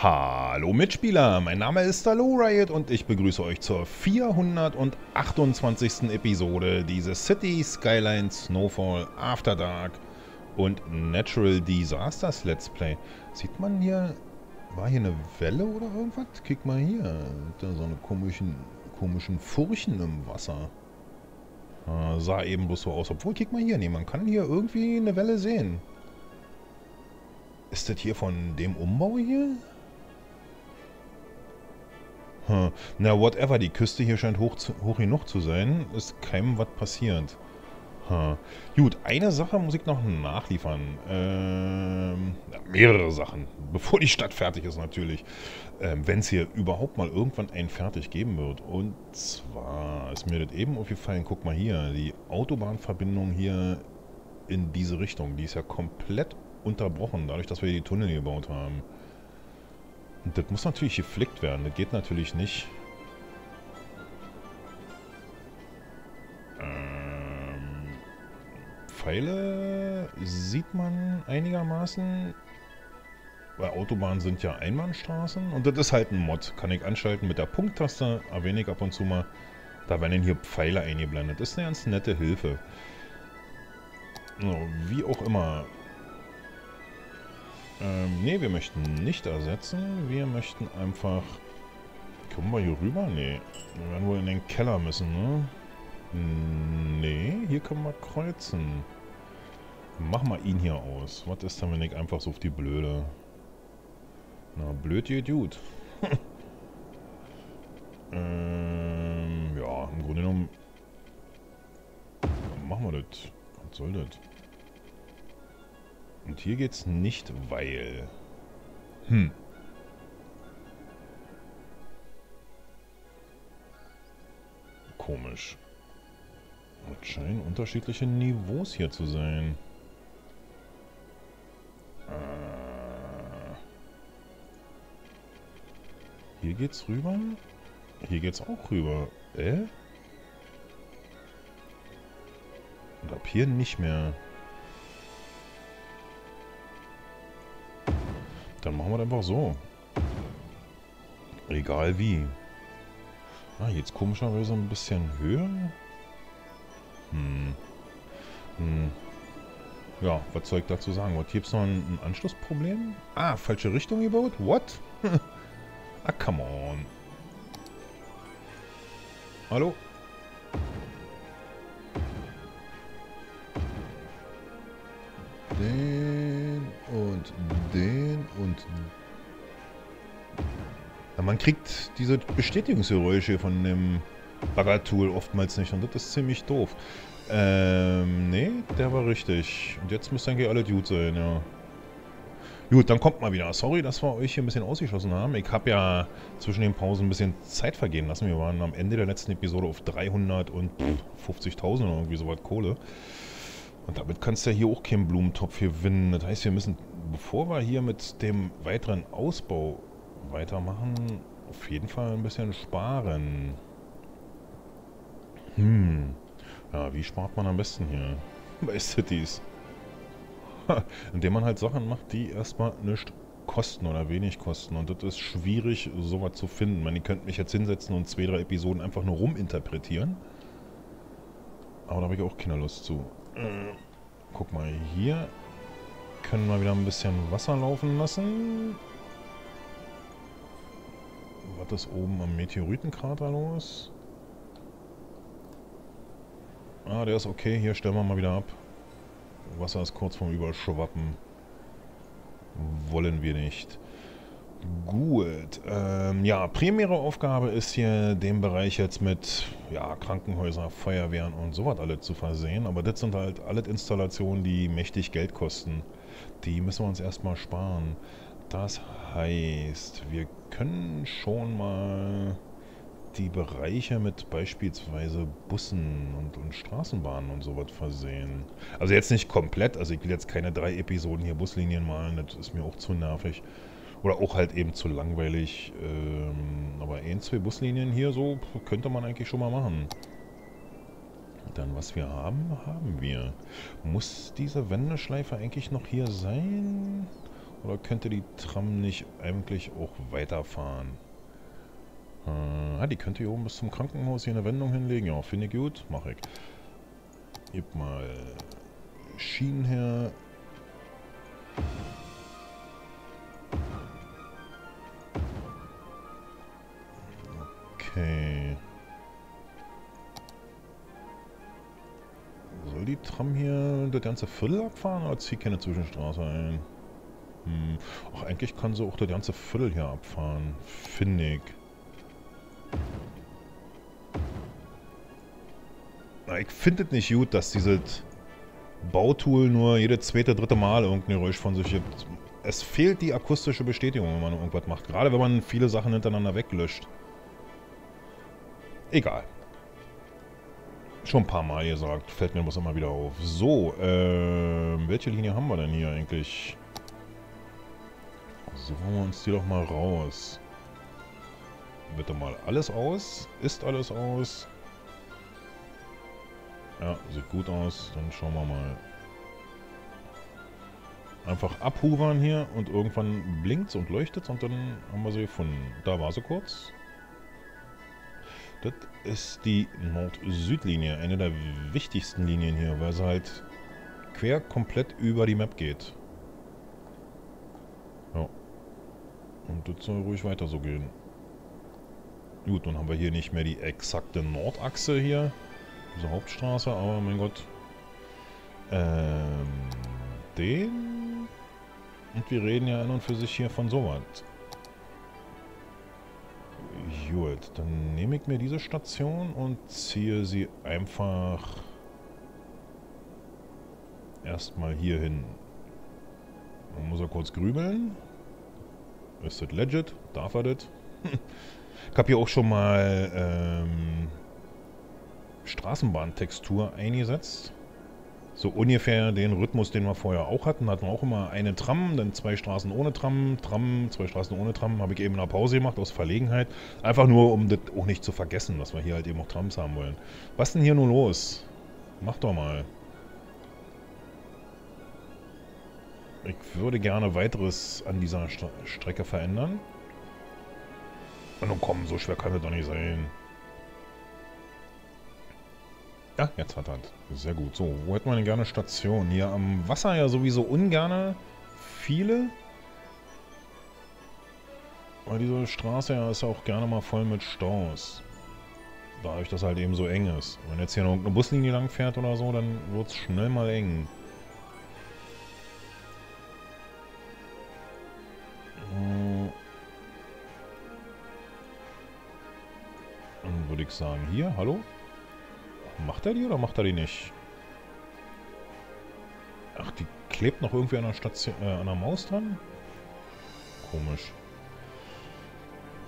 Hallo Mitspieler, mein Name ist Stallo Riot und ich begrüße euch zur 428. Episode dieses City Skylines Snowfall After Dark und Natural Disasters Let's Play. Sieht man hier, war hier eine Welle oder irgendwas? Kick mal hier, da so eine komischen, komischen Furchen im Wasser. Ah, sah eben bloß so aus. Obwohl, kick mal hier, nee, man kann hier irgendwie eine Welle sehen. Ist das hier von dem Umbau hier? Hm. Na, whatever. Die Küste hier scheint hoch, zu, hoch genug zu sein. Ist keinem was passiert. Hm. Gut, eine Sache muss ich noch nachliefern. Ähm, mehrere Sachen. Bevor die Stadt fertig ist natürlich. Ähm, Wenn es hier überhaupt mal irgendwann einen fertig geben wird. Und zwar ist mir das eben aufgefallen. Guck mal hier. Die Autobahnverbindung hier in diese Richtung. Die ist ja komplett unterbrochen. Dadurch, dass wir die Tunnel gebaut haben. Das muss natürlich geflickt werden. Das geht natürlich nicht. Ähm, Pfeile sieht man einigermaßen. Weil Autobahnen sind ja Einbahnstraßen. Und das ist halt ein Mod. Kann ich anschalten mit der Punkttaste. Erwähne ich ab und zu mal. Da werden hier Pfeile eingeblendet. Das ist eine ganz nette Hilfe. So, wie auch immer. Ähm, nee, wir möchten nicht ersetzen. Wir möchten einfach... Kommen wir hier rüber? Nee. Wir werden wohl in den Keller müssen, ne? Nee, hier können wir kreuzen. Machen wir ihn hier aus. Was ist denn, wenn ich einfach so auf die Blöde... Na, blöd geht gut. ähm, ja, im Grunde genommen... Machen wir das. Was soll das? Und hier geht's nicht, weil... Hm. Komisch. Es scheinen unterschiedliche Niveaus hier zu sein. Äh. Hier geht's rüber. Hier geht's auch rüber. Äh? Und ab hier nicht mehr. Dann machen wir das einfach so. Egal wie. Ah, jetzt komischerweise ein bisschen höher. Hm. Hm. Ja, was soll ich dazu sagen? Was gibt's noch ein, ein Anschlussproblem? Ah, falsche Richtung gebaut? What? ah, come on. Hallo? Den und den und... Ja, man kriegt diese Bestätigungsgeräusche von dem Baggertool oftmals nicht und das ist ziemlich doof. Ähm, nee, der war richtig. Und jetzt müsste eigentlich alle Dude sein, ja. Gut, dann kommt mal wieder. Sorry, dass wir euch hier ein bisschen ausgeschossen haben. Ich habe ja zwischen den Pausen ein bisschen Zeit vergehen lassen. Wir waren am Ende der letzten Episode auf 350.000 oder irgendwie sowas Kohle. Und damit kannst du ja hier auch keinen Blumentopf gewinnen. Das heißt, wir müssen, bevor wir hier mit dem weiteren Ausbau weitermachen, auf jeden Fall ein bisschen sparen. Hm. Ja, wie spart man am besten hier? Bei Cities. Indem man halt Sachen macht, die erstmal nichts kosten oder wenig kosten. Und das ist schwierig, sowas zu finden. Meine, ihr könnt mich jetzt hinsetzen und zwei, drei Episoden einfach nur ruminterpretieren. Aber da habe ich auch keine Lust zu. Guck mal, hier können wir wieder ein bisschen Wasser laufen lassen. Was ist oben am Meteoritenkrater los? Ah, der ist okay. Hier stellen wir mal wieder ab. Wasser ist kurz vorm Überschwappen. Wollen wir nicht. Gut. Ähm, ja, primäre Aufgabe ist hier, den Bereich jetzt mit ja, Krankenhäuser, Feuerwehren und sowas alle zu versehen. Aber das sind halt alle Installationen, die mächtig Geld kosten. Die müssen wir uns erstmal sparen. Das heißt, wir können schon mal die Bereiche mit beispielsweise Bussen und, und Straßenbahnen und sowas versehen. Also jetzt nicht komplett, also ich will jetzt keine drei Episoden hier Buslinien malen, das ist mir auch zu nervig. Oder auch halt eben zu langweilig. Ähm, aber ein, zwei Buslinien hier so könnte man eigentlich schon mal machen. Dann, was wir haben, haben wir. Muss diese Wendeschleife eigentlich noch hier sein? Oder könnte die Tram nicht eigentlich auch weiterfahren? Äh, die könnte hier oben bis zum Krankenhaus hier eine Wendung hinlegen. Ja, finde ich gut. Mache ich. Gib mal Schienen her. Okay. Soll die Tram hier das ganze Viertel abfahren oder zieht keine Zwischenstraße ein? Hm. Ach, eigentlich kann sie auch das ganze Viertel hier abfahren. Finde ich. Ich finde es nicht gut, dass dieses Bautool nur jede zweite, dritte Mal irgendein Geräusch von sich gibt. Es fehlt die akustische Bestätigung, wenn man irgendwas macht. Gerade wenn man viele Sachen hintereinander weglöscht. Egal. Schon ein paar Mal gesagt, fällt mir was immer wieder auf. So, äh, welche Linie haben wir denn hier eigentlich? Suchen wir uns die doch mal raus. Bitte mal alles aus. Ist alles aus. Ja, sieht gut aus. Dann schauen wir mal. Einfach abhuvern hier und irgendwann blinkt und leuchtet und dann haben wir sie gefunden. Da war sie kurz. Das ist die Nord-Süd-Linie, eine der wichtigsten Linien hier, weil sie halt quer komplett über die Map geht. Ja. Und das soll ruhig weiter so gehen. Gut, dann haben wir hier nicht mehr die exakte Nordachse hier. Diese Hauptstraße, aber mein Gott. Ähm, den. Und wir reden ja an und für sich hier von sowas. Gut, dann nehme ich mir diese Station und ziehe sie einfach erstmal hier hin. Man muss er kurz grübeln. Ist das legit? Darf er das? ich habe hier auch schon mal ähm, Straßenbahntextur eingesetzt. So ungefähr den Rhythmus, den wir vorher auch hatten. Hatten wir auch immer eine Tram, dann zwei Straßen ohne Tram, Tram, zwei Straßen ohne Tram. Habe ich eben in der Pause gemacht, aus Verlegenheit. Einfach nur, um das auch nicht zu vergessen, dass wir hier halt eben auch Trams haben wollen. Was denn hier nun los? Mach doch mal. Ich würde gerne weiteres an dieser St Strecke verändern. Und nun komm, so schwer kann es doch nicht sein. Ja, jetzt hat er. Sehr gut. So, wo hätten wir denn gerne Station? Hier am Wasser ja sowieso ungerne viele. Weil diese Straße ja ist auch gerne mal voll mit Staus. Dadurch, dass halt eben so eng ist. Wenn jetzt hier noch eine Buslinie lang fährt oder so, dann wird es schnell mal eng. Dann würde ich sagen, hier, hallo? Macht er die oder macht er die nicht? Ach, die klebt noch irgendwie an der, Station, äh, an der Maus dran? Komisch.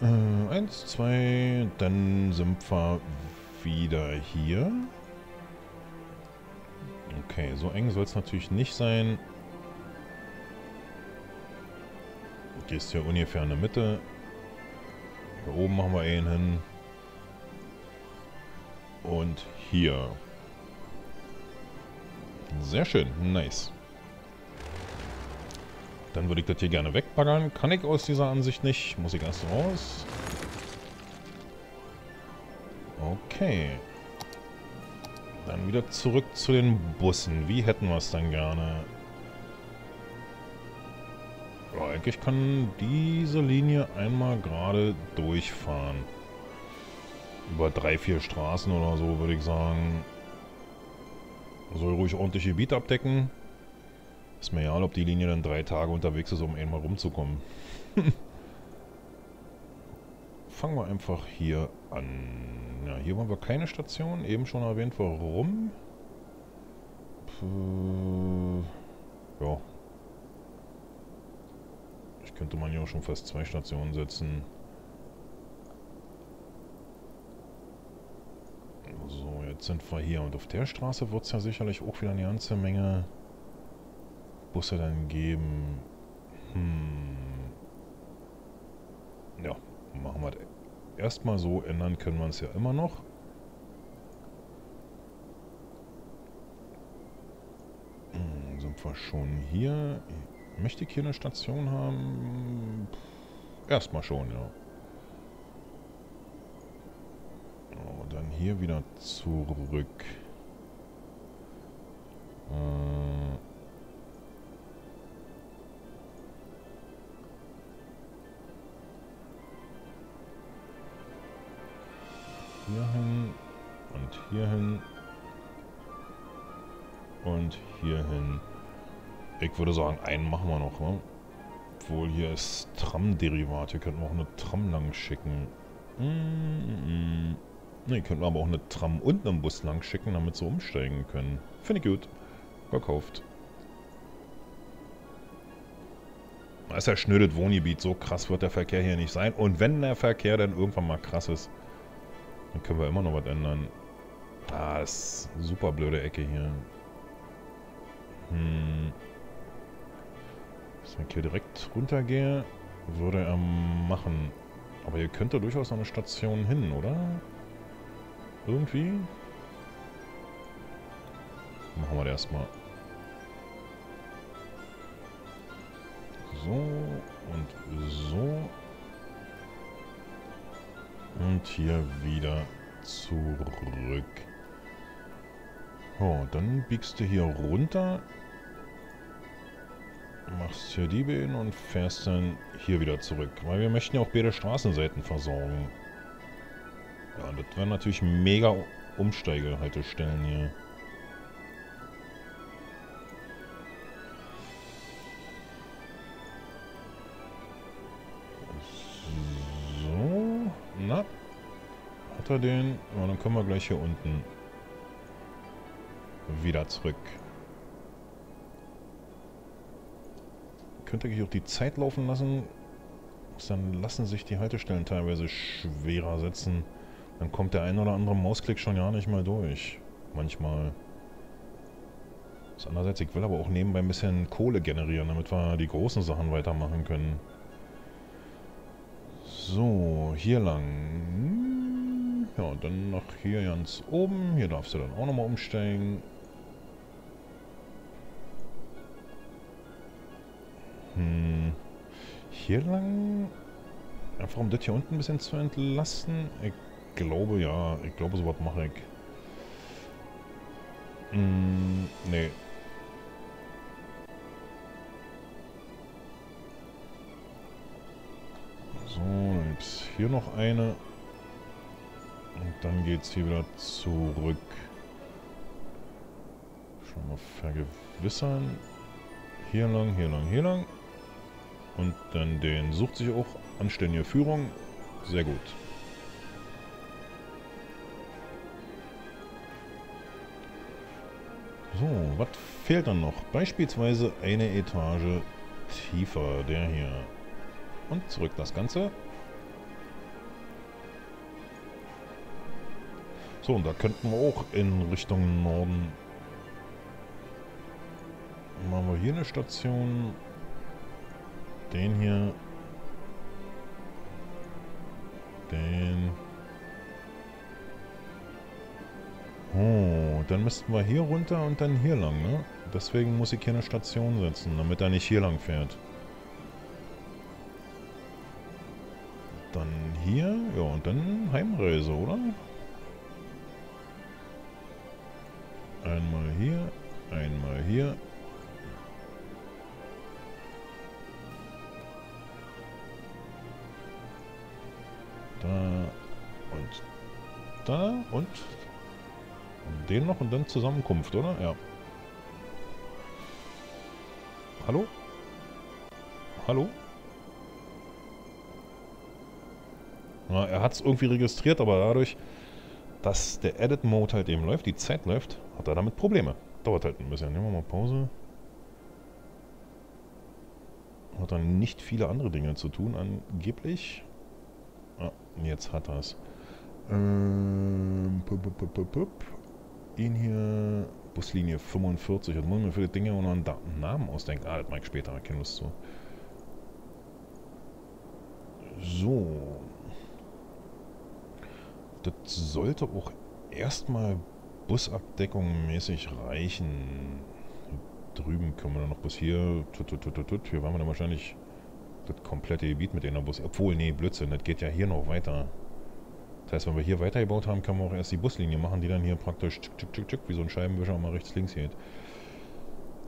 Äh, eins, zwei, dann sind wir wieder hier. Okay, so eng soll es natürlich nicht sein. Gehst hier ungefähr in der Mitte. Hier oben machen wir einen hin. Und hier. Sehr schön, nice. Dann würde ich das hier gerne wegbaggern. Kann ich aus dieser Ansicht nicht. Muss ich erst raus. Okay. Dann wieder zurück zu den Bussen. Wie hätten wir es dann gerne? Eigentlich kann diese Linie einmal gerade durchfahren über drei, vier Straßen oder so, würde ich sagen. Soll ruhig ordentlich Gebiet abdecken. Ist mir egal, ob die Linie dann drei Tage unterwegs ist, um einmal rumzukommen. Fangen wir einfach hier an. Ja, hier waren wir keine Station. Eben schon erwähnt, warum. Puh, ja. Ich könnte man ja auch schon fast zwei Stationen setzen. So, sind wir hier. Und auf der Straße wird es ja sicherlich auch wieder eine ganze Menge Busse dann geben. Hm. Ja, machen wir das erstmal so. Ändern können wir es ja immer noch. Hm, sind wir schon hier? Möchte ich hier eine Station haben? Erstmal schon, ja. Dann hier wieder zurück. Äh hier hin und hier hin und hier hin. Ich würde sagen, einen machen wir noch, ne? Obwohl hier ist Tram-Derivat. Hier könnten wir auch eine Tram lang schicken. Mm -mm. Ne, könnten wir aber auch eine Tram und einen Bus lang schicken, damit sie umsteigen können. Finde ich gut. Verkauft. Das ist ja schnödet Wohngebiet. So krass wird der Verkehr hier nicht sein. Und wenn der Verkehr dann irgendwann mal krass ist, dann können wir immer noch was ändern. Ah, das ist eine super blöde Ecke hier. Hm. Wenn ich hier direkt runtergehe, würde er machen. Aber hier könnte durchaus noch eine Station hin, oder? Irgendwie? Machen wir das erstmal. So und so. Und hier wieder zurück. Oh, dann biegst du hier runter. Machst hier die Beine und fährst dann hier wieder zurück. Weil wir möchten ja auch beide Straßenseiten versorgen. Ja, das wären natürlich mega Umsteigehaltestellen hier. Hat er den? Ja, dann können wir gleich hier unten wieder zurück. Könnte ich auch die Zeit laufen lassen. Dann lassen sich die Haltestellen teilweise schwerer setzen. Dann kommt der ein oder andere Mausklick schon gar nicht mal durch. Manchmal. Das andererseits, ich will aber auch nebenbei ein bisschen Kohle generieren, damit wir die großen Sachen weitermachen können. So, hier lang. Ja, dann noch hier ganz oben. Hier darfst du dann auch nochmal umsteigen. Hm. Hier lang... Einfach um das hier unten ein bisschen zu entlasten. Ich glaube, ja. Ich glaube, sowas mache ich. Hm, nee. So, dann gibt es hier noch eine. Und dann geht es hier wieder zurück. Schon mal vergewissern. Hier lang, hier lang, hier lang. Und dann den sucht sich auch anständige Führung. Sehr gut. So, was fehlt dann noch? Beispielsweise eine Etage tiefer, der hier. Und zurück das Ganze. So, und da könnten wir auch in Richtung Norden. Machen wir hier eine Station. Den hier. Den. Dann müssten wir hier runter und dann hier lang, ne? Deswegen muss ich hier eine Station setzen, damit er nicht hier lang fährt. Dann hier, ja, und dann Heimreise, oder? Einmal hier, einmal hier. Da und da und den noch und dann Zusammenkunft, oder? Ja. Hallo? Hallo? Na, er hat es irgendwie registriert, aber dadurch, dass der Edit-Mode halt eben läuft, die Zeit läuft, hat er damit Probleme. Dauert halt ein bisschen. Nehmen wir mal Pause. Hat dann nicht viele andere Dinge zu tun, angeblich. Ah, jetzt hat er es. Ähm, pup, pup, pup, Ihn hier, Buslinie 45. Jetzt muss mir für die Dinge auch noch einen Namen ausdenken. Ah, das mache ich später, keine Lust zu. So, das sollte auch erstmal Busabdeckung mäßig reichen. drüben können wir noch bis hier. Tut, tut, tut, tut. Hier waren wir dann wahrscheinlich das komplette Gebiet mit denen Bus. Obwohl, nee, Blödsinn, das geht ja hier noch weiter. Das heißt, wenn wir hier weitergebaut haben, können wir auch erst die Buslinie machen, die dann hier praktisch tschuk, tschuk, tschuk, tschuk, wie so ein Scheibenwischer mal rechts, links geht.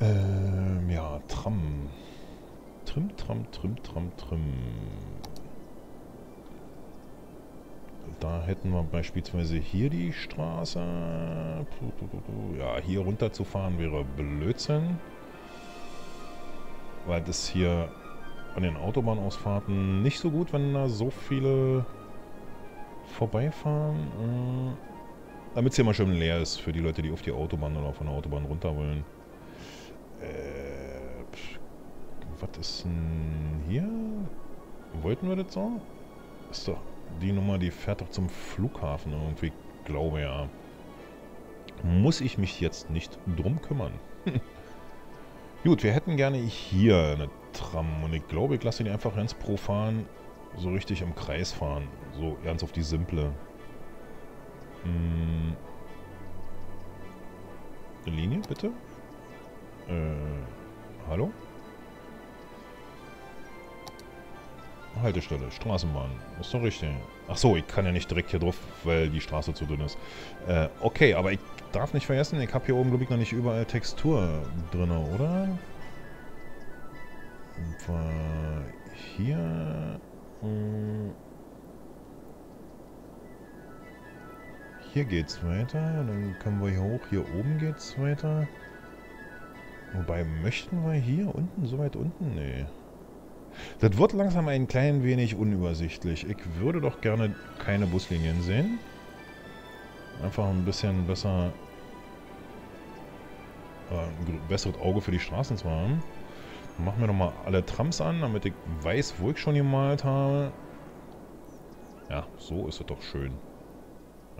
Ähm, ja, Tram. Trim, Tram, Trim, Tram, Trim. Da hätten wir beispielsweise hier die Straße. Ja, hier runter zu fahren wäre Blödsinn. Weil das hier an den Autobahnausfahrten nicht so gut, wenn da so viele vorbeifahren. Äh, Damit es hier mal schön leer ist für die Leute, die auf die Autobahn oder von der Autobahn runter wollen. Äh, was ist denn hier? Wollten wir das so? Ist doch die Nummer, die fährt doch zum Flughafen irgendwie, glaube ja. Muss ich mich jetzt nicht drum kümmern. Gut, wir hätten gerne hier eine Tram und ich glaube, ich lasse ihn einfach ganz profan so richtig im Kreis fahren. So ganz auf die simple. Hm. Eine Linie, bitte? Äh, hallo? Haltestelle, Straßenbahn. Ist doch richtig. Ach so, ich kann ja nicht direkt hier drauf, weil die Straße zu dünn ist. Äh, okay, aber ich darf nicht vergessen, ich habe hier oben, glaube ich, noch nicht überall Textur drin, oder? Und hier... Hm, hier geht's weiter. Dann können wir hier hoch. Hier oben geht's weiter. Wobei, möchten wir hier unten, so weit unten? Nee. Das wird langsam ein klein wenig unübersichtlich. Ich würde doch gerne keine Buslinien sehen. Einfach ein bisschen besser... Äh, ein besseres Auge für die Straßen zu haben. Machen wir doch mal alle Trams an, damit ich weiß, wo ich schon gemalt habe. Ja, so ist es doch schön.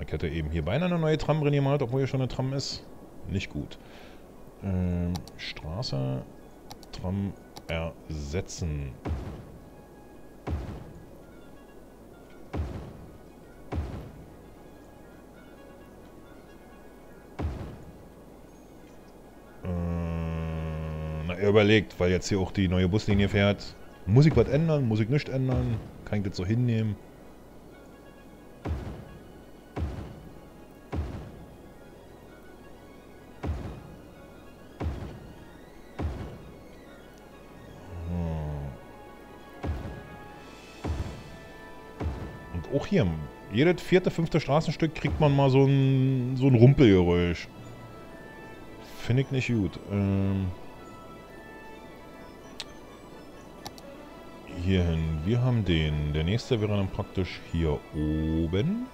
Ich hätte eben hier beinahe eine neue Tram drin gemalt, obwohl hier schon eine Tram ist. Nicht gut. Ähm, Straße, Tram ersetzen. Überlegt, weil jetzt hier auch die neue Buslinie fährt. Muss ich was ändern? Muss ich nichts ändern? Kann ich das so hinnehmen? auch hier, jedes vierte, fünfte Straßenstück kriegt man mal so ein, so ein Rumpelgeräusch. Finde ich nicht gut. Ähm hierhin. Wir haben den. Der nächste wäre dann praktisch hier oben.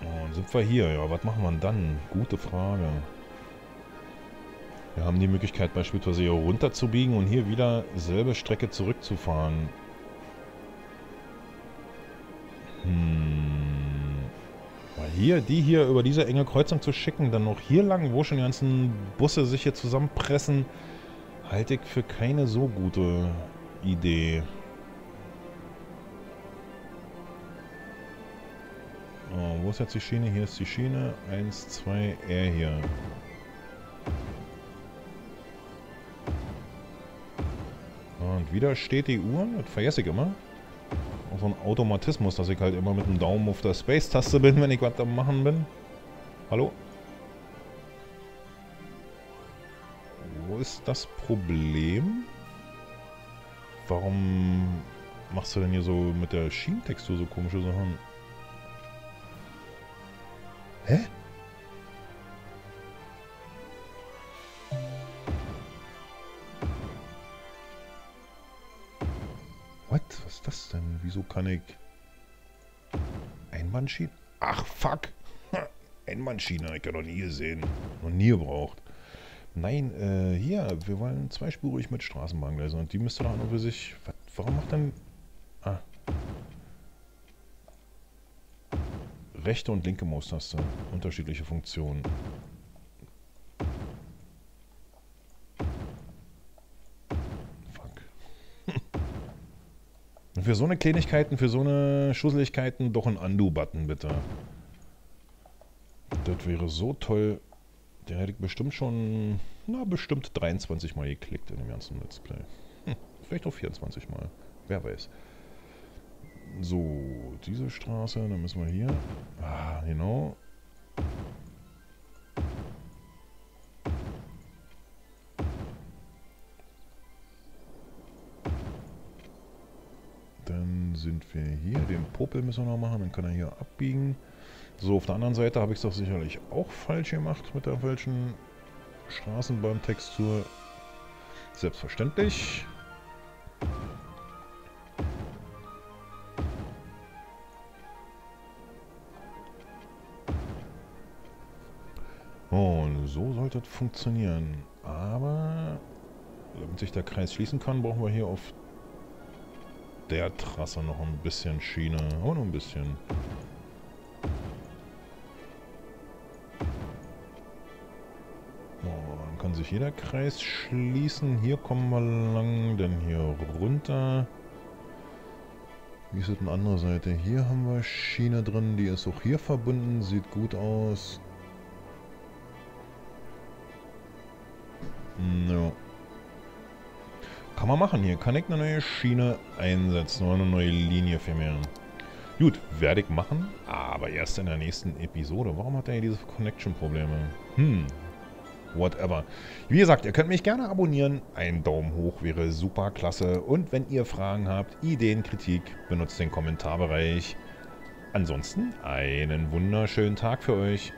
Und sind wir hier? Ja, was machen wir dann? Gute Frage. Wir haben die Möglichkeit beispielsweise hier runter zu biegen und hier wieder selbe Strecke zurückzufahren. Hm. Hier, die hier über diese enge Kreuzung zu schicken, dann noch hier lang, wo schon die ganzen Busse sich hier zusammenpressen, halte ich für keine so gute Idee. Oh, wo ist jetzt die Schiene? Hier ist die Schiene. 1, 2, R hier. Und wieder steht die Uhr, das vergesse ich immer. So ein Automatismus, dass ich halt immer mit dem Daumen auf der Space-Taste bin, wenn ich was am machen bin. Hallo? Wo ist das Problem? Warum machst du denn hier so mit der Schienentextur so komische Sachen? Hä? Kann ich... Einbahnschiene? Ach, fuck! Einbahnschiene habe ich ja noch nie gesehen. Noch nie gebraucht. Nein, äh, hier, wir wollen zweispurig mit Straßenbahngleisen und die müsste doch noch für sich... Warum macht denn... Ah. Rechte und linke Maustaste. Unterschiedliche Funktionen. Und für so eine Kleinigkeiten, für so eine Schusseligkeiten doch ein Undo-Button, bitte. Das wäre so toll. Den hätte ich bestimmt schon, na, bestimmt 23 Mal geklickt in dem ganzen Let's Play. Hm, vielleicht auch 24 Mal. Wer weiß. So, diese Straße, dann müssen wir hier. Ah, genau. Sind wir hier. Den Popel müssen wir noch machen. Dann kann er hier abbiegen. So, auf der anderen Seite habe ich es doch sicherlich auch falsch gemacht mit der falschen Straßenbahntextur. Selbstverständlich. Und so sollte es funktionieren. Aber damit sich der Kreis schließen kann, brauchen wir hier auf der Trasse noch ein bisschen Schiene. Aber nur ein bisschen. Oh, dann kann sich jeder Kreis schließen. Hier kommen wir lang, dann hier runter. Wie ist es an andere Seite? Hier haben wir Schiene drin, die ist auch hier verbunden, sieht gut aus. No. Kann man machen hier. Kann ich eine neue Schiene einsetzen oder eine neue Linie für mehr. Gut, werde ich machen, aber erst in der nächsten Episode. Warum hat er hier diese Connection-Probleme? Hm, whatever. Wie gesagt, ihr könnt mich gerne abonnieren. Ein Daumen hoch wäre super klasse. Und wenn ihr Fragen habt, Ideen, Kritik, benutzt den Kommentarbereich. Ansonsten einen wunderschönen Tag für euch.